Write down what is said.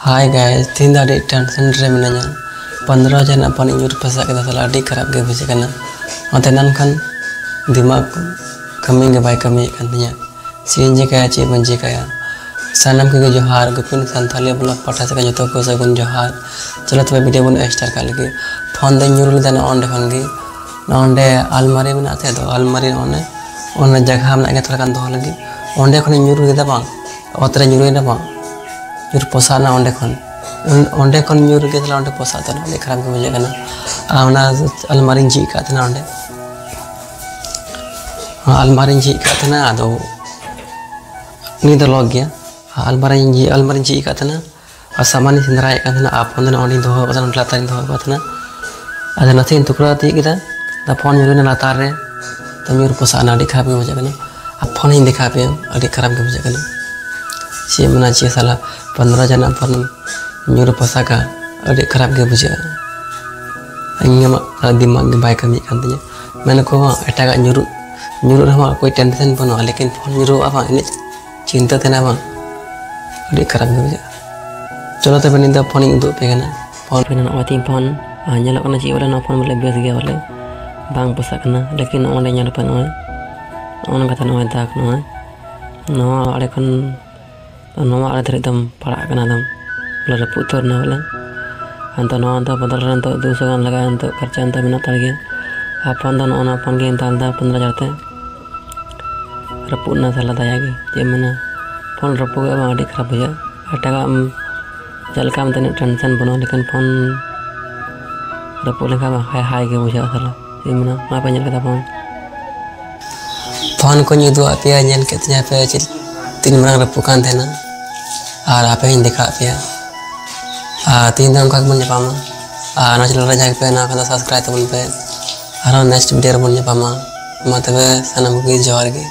Hi guys तीन दाड़ी टेंशन में ना पंद्रह जन अपन इंजुर पेसा डी खराब के बुझे तेनान खान, दिमाग कमी के भाई कमी चीन चिकाया चे बन चिकाया सामने के जोहार गुपिन सानथाली ब्लॉक पाठा से जो तो को सगुन जोहार चलो तब वीडियो बन स्टार्ट कर लगे। फ़ोन दिन जुड़ लेदा ना आलमारी तो में आलमारी जगह थोड़ा दो लगे अंडे खुद जुड़ लेदा बात जुड़ेदा ᱧᱩᱨ ᱞᱮᱫᱟ ᱵᱟᱝ ᱚᱛ ᱨᱮ ᱧᱩᱨᱩᱭᱮᱱᱟ ᱵᱟᱝ ᱧᱩᱨ ᱯᱚᱥᱟᱜᱱᱟ ᱚᱸᱰᱮ ᱠᱷᱚᱱ ᱚᱸᱰᱮ ᱠᱷᱚᱱ ᱧᱩᱨ ᱜᱮ ᱛᱟᱦᱞᱮ ᱚᱸᱰे ᱯᱚᱥᱟᱜ ᱛᱟᱦᱮᱱᱟ ᱟᱹᱰᱤ ᱠᱷᱟᱨᱟᱯ ᱜᱮ ᱵᱩᱡᱷᱟᱹᱜ ᱠᱟᱱᱟ ᱟᱨ ᱚᱱᱟ ᱟᱞᱢᱟᱨᱤᱧ ᱡᱷᱤᱡ ᱠᱟᱜ ᱛᱟᱦᱮᱱᱟ ᱚᱸᱰᱮ ᱟᱞᱢᱟᱨᱤᱧ ᱡᱷᱤᱡ ᱠᱟᱜ ᱛᱟᱦᱮᱱᱟ ᱟᱫᱚ ᱩᱱᱤ ᱫᱚ ᱞᱚᱠ ᱜᱮᱭᱟ ᱟᱞᱢᱟᱨᱤᱧ ᱡᱷᱤᱡ ᱟᱞᱢᱟᱨᱤᱧ ᱡᱷᱤᱡ ᱠᱟᱜ ᱛᱟᱦᱮᱱᱟ ᱟᱨ ᱥᱟᱢᱟᱱᱤᱧ ᱥᱮᱸᱫᱽᱨᱟᱭᱮᱫ ᱠᱟᱱ ᱛᱟᱦᱮᱱᱟ ᱟᱨ ᱯᱷᱳᱱ ᱫᱚ ᱚᱸᱰᱮᱧ ᱫᱚᱦᱚ ᱠᱟᱜ ᱛᱟᱦᱮᱱᱟ ᱚᱸᱰᱮ ᱞᱟᱛᱟᱨᱤᱧ ᱫᱚᱦᱚ ᱠᱟᱜ ᱛᱟᱦᱮᱱᱟ ada nasi untuk kura tiga kita da phone nyuri na latar re ta nyur posa na di khabe ho jagana a phone hin dekha pe adi kharab ge ho jagana si mana chi sala 15 jana phone nyur posa ka adi kharab ge buja anya ma dimag ge bai kami kan tanya मैंने को एटा का nyuru nyuru रहा कोई टेंशन बनो लेकिन phone nyuru apa ini cinta थे ना adi kharab ge buja चलो तो बनी दा phone untuk pe kana phone pe na wati phone nyalok kena cik wala phone boleh biasa gaya wala bang posak kena lekin orang lain nyalok pan orang kata nama tak nama nama ada kan ang nama ala teritam para akan adam ular reputor na wala ang tono ang tono kan laga ang tono karcha minat lagi. Apa ang tono ona pangki ang tanda pantal jarte reput na salah daya ki jemana pon reput ka mga dikra buya ada ka jal kam tani transen bono dikan pon. Reput lang ka mga kaya hai ki buya salah. Jemana mga panjal kata pon? Pon kunyudu api anjan ketanya pe tin mrang repukan tena. ᱟᱨ ᱫᱮᱠᱷᱟᱜ ᱯᱮᱭᱟ ᱟᱨ ᱛᱤᱱ ᱫᱚ ᱚᱱᱠᱟ ᱜᱮᱵᱚᱱ ᱧᱟᱯᱟᱢᱟ ᱟᱨ ᱱᱚᱣᱟ ᱪᱮᱱᱮᱞ ᱨᱮ ᱡᱟᱦᱟᱸ ᱯᱮ ᱱᱚᱣᱟ ᱠᱷᱟᱱ ᱫᱚ ᱥᱟᱵᱥᱠᱨᱟᱭᱤᱵ ᱛᱟᱵᱚᱱ ᱯᱮ ᱟᱨᱦᱚᱸ ᱱᱮᱠᱥᱴ ᱵᱷᱤᱰᱤᱭᱳ ᱨᱮᱵᱚᱱ ᱧᱟᱯᱟᱢᱟ ᱢᱟ ᱛᱚᱵᱮ ᱥᱟᱱᱟᱢ ᱠᱚᱜᱮ ᱡᱚᱦᱟᱨ ᱜᱮ